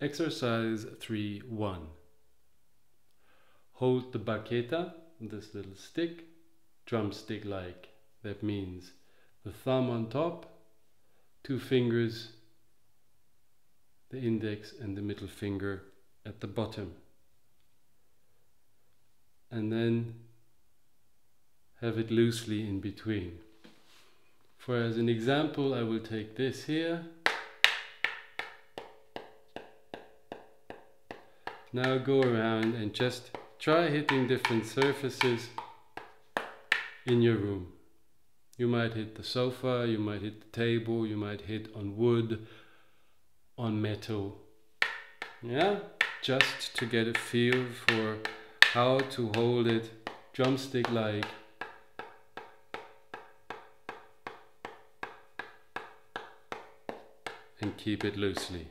Exercise 3-1. Hold the baqueta, this little stick, drumstick like. That means the thumb on top, two fingers, the index and the middle finger at the bottom. And then have it loosely in between. For as an example, I will take this here Now go around and just try hitting different surfaces in your room. You might hit the sofa, you might hit the table, you might hit on wood, on metal. Yeah, just to get a feel for how to hold it drumstick like. And keep it loosely.